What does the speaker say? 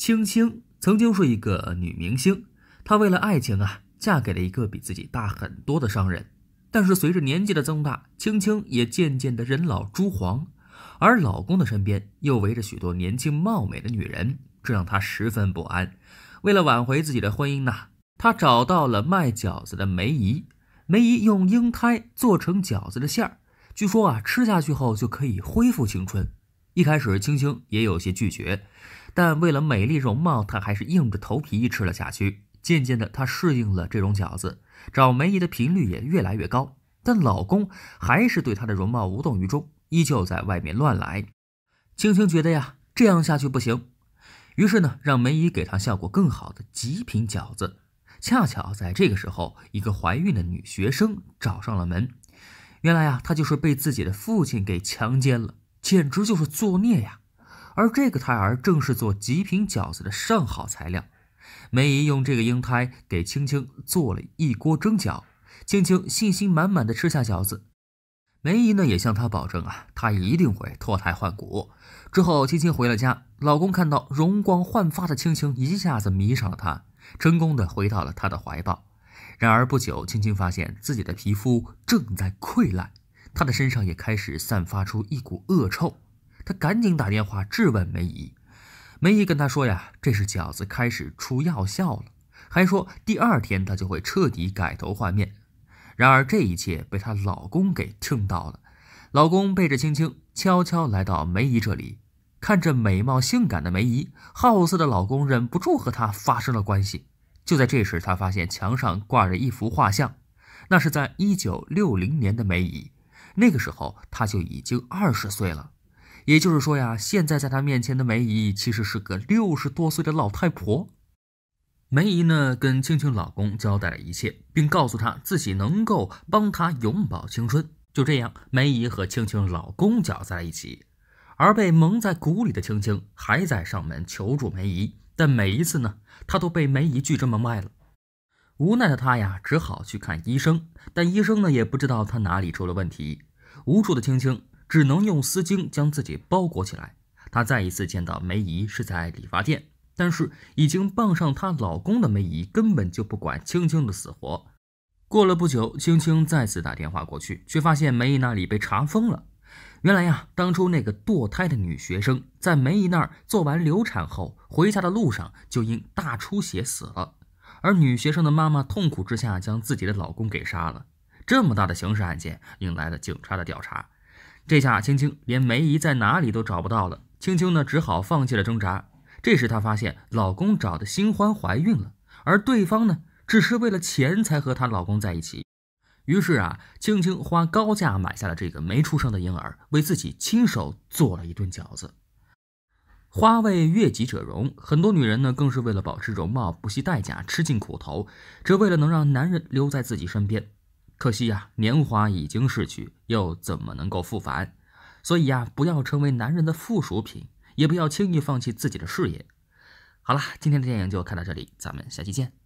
青青曾经是一个女明星，她为了爱情啊，嫁给了一个比自己大很多的商人。但是随着年纪的增大，青青也渐渐的人老珠黄，而老公的身边又围着许多年轻貌美的女人，这让她十分不安。为了挽回自己的婚姻呢，她找到了卖饺子的梅姨。梅姨用婴胎做成饺子的馅儿，据说啊，吃下去后就可以恢复青春。一开始青青也有些拒绝。但为了美丽容貌，她还是硬着头皮吃了下去。渐渐的，她适应了这种饺子，找梅姨的频率也越来越高。但老公还是对她的容貌无动于衷，依旧在外面乱来。青青觉得呀，这样下去不行，于是呢，让梅姨给她效果更好的极品饺子。恰巧在这个时候，一个怀孕的女学生找上了门。原来呀，她就是被自己的父亲给强奸了，简直就是作孽呀！而这个胎儿正是做极品饺子的上好材料。梅姨用这个婴胎给青青做了一锅蒸饺，青青信心满满的吃下饺子。梅姨呢也向她保证啊，她一定会脱胎换骨。之后，青青回了家，老公看到容光焕发的青青，一下子迷上了她，成功的回到了她的怀抱。然而不久，青青发现自己的皮肤正在溃烂，她的身上也开始散发出一股恶臭。他赶紧打电话质问梅姨，梅姨跟他说呀，这是饺子开始出药效了，还说第二天她就会彻底改头换面。然而这一切被她老公给听到了，老公背着青青悄悄来到梅姨这里，看着美貌性感的梅姨，好色的老公忍不住和她发生了关系。就在这时，他发现墙上挂着一幅画像，那是在一九六零年的梅姨，那个时候她就已经二十岁了。也就是说呀，现在在他面前的梅姨其实是个六十多岁的老太婆。梅姨呢，跟青青老公交代了一切，并告诉他自己能够帮他永葆青春。就这样，梅姨和青青老公搅在了一起。而被蒙在鼓里的青青还在上门求助梅姨，但每一次呢，她都被梅姨拒之门外了。无奈的她呀，只好去看医生，但医生呢，也不知道她哪里出了问题。无助的青青。只能用丝巾将自己包裹起来。她再一次见到梅姨是在理发店，但是已经傍上她老公的梅姨根本就不管青青的死活。过了不久，青青再次打电话过去，却发现梅姨那里被查封了。原来呀，当初那个堕胎的女学生在梅姨那儿做完流产后，回家的路上就因大出血死了，而女学生的妈妈痛苦之下将自己的老公给杀了。这么大的刑事案件引来了警察的调查。这下青青连梅姨在哪里都找不到了，青青呢只好放弃了挣扎。这时她发现老公找的新欢怀孕了，而对方呢只是为了钱才和她老公在一起。于是啊，青青花高价买下了这个没出生的婴儿，为自己亲手做了一顿饺子。花为悦己者容，很多女人呢更是为了保持容貌不惜代价吃尽苦头，只为了能让男人留在自己身边。可惜呀，年华已经逝去，又怎么能够复返？所以呀，不要成为男人的附属品，也不要轻易放弃自己的事业。好了，今天的电影就看到这里，咱们下期见。